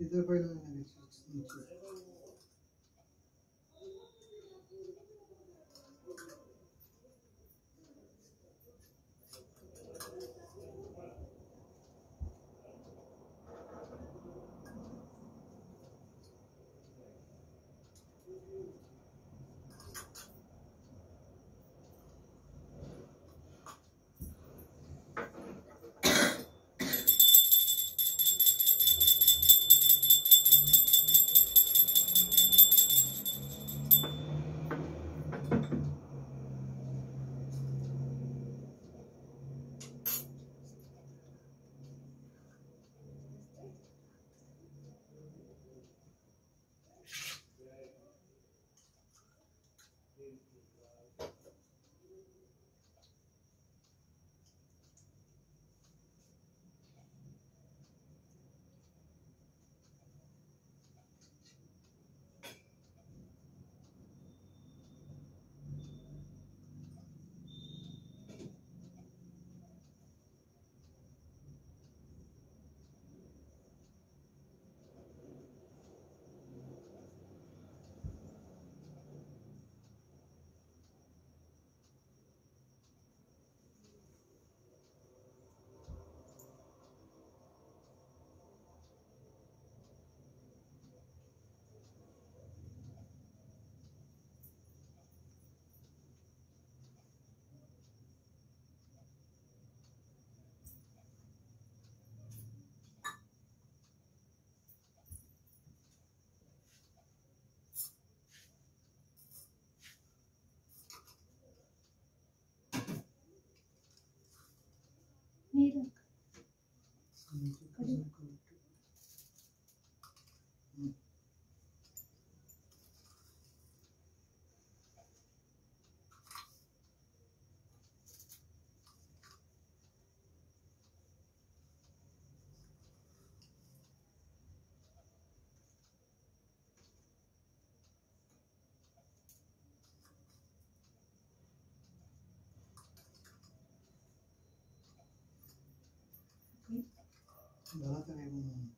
你在桂林那里吃东西。Dala ka rin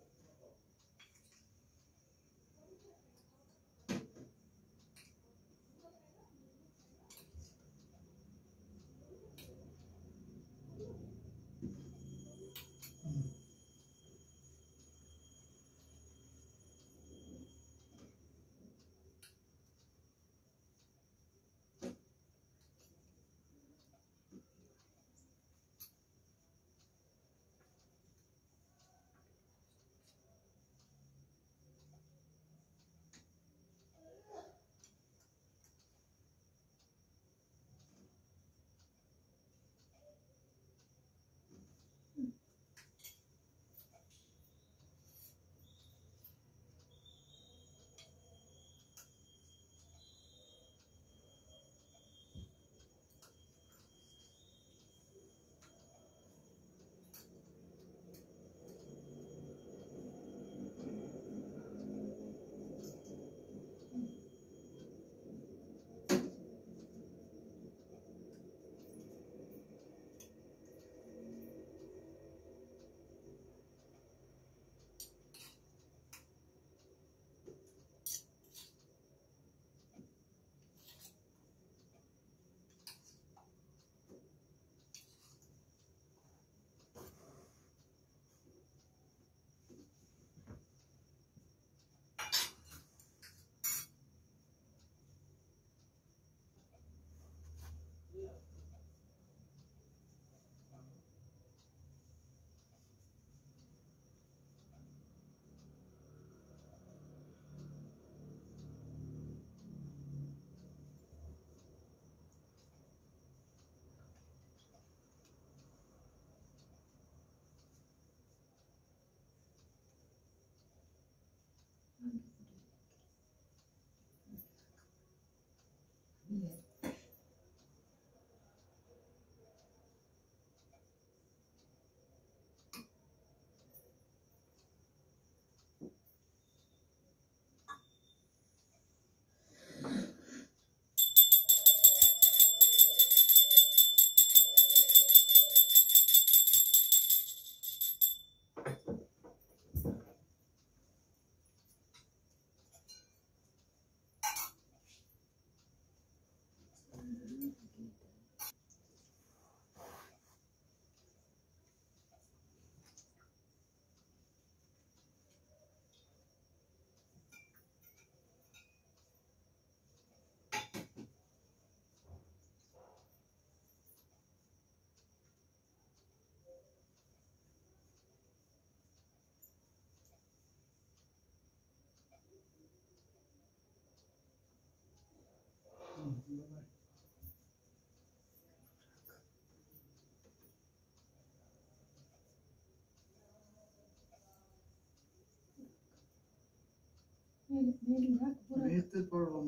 Vete por lo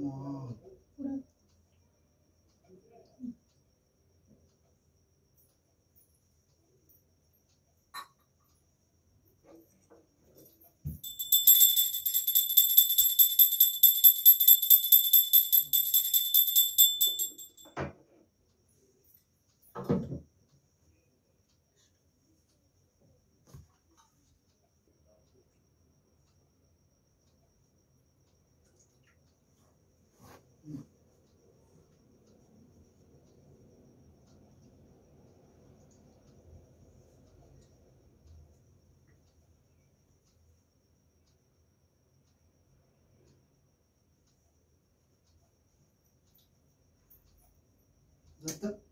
zıt